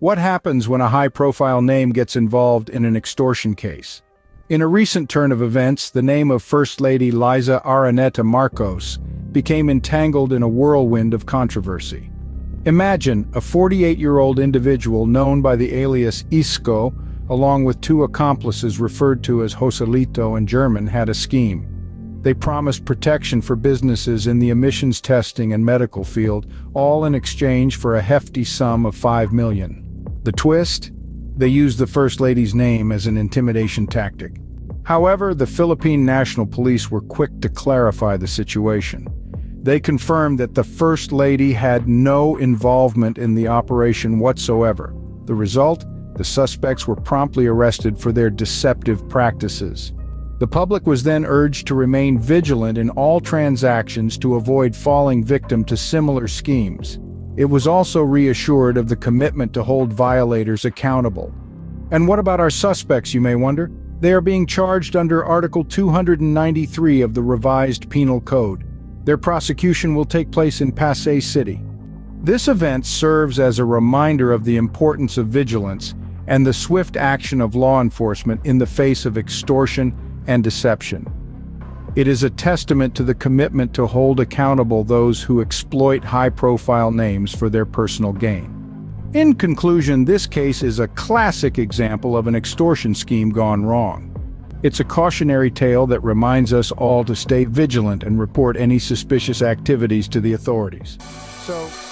What happens when a high-profile name gets involved in an extortion case? In a recent turn of events, the name of First Lady Liza Araneta Marcos became entangled in a whirlwind of controversy. Imagine a 48-year-old individual known by the alias Isco, along with two accomplices referred to as Joselito and German, had a scheme. They promised protection for businesses in the emissions testing and medical field, all in exchange for a hefty sum of 5 million. The twist? They used the First Lady's name as an intimidation tactic. However, the Philippine National Police were quick to clarify the situation. They confirmed that the First Lady had no involvement in the operation whatsoever. The result? The suspects were promptly arrested for their deceptive practices. The public was then urged to remain vigilant in all transactions to avoid falling victim to similar schemes. It was also reassured of the commitment to hold violators accountable. And what about our suspects, you may wonder? They are being charged under Article 293 of the revised Penal Code. Their prosecution will take place in Pasay City. This event serves as a reminder of the importance of vigilance and the swift action of law enforcement in the face of extortion and deception. It is a testament to the commitment to hold accountable those who exploit high-profile names for their personal gain. In conclusion, this case is a classic example of an extortion scheme gone wrong. It's a cautionary tale that reminds us all to stay vigilant and report any suspicious activities to the authorities. So...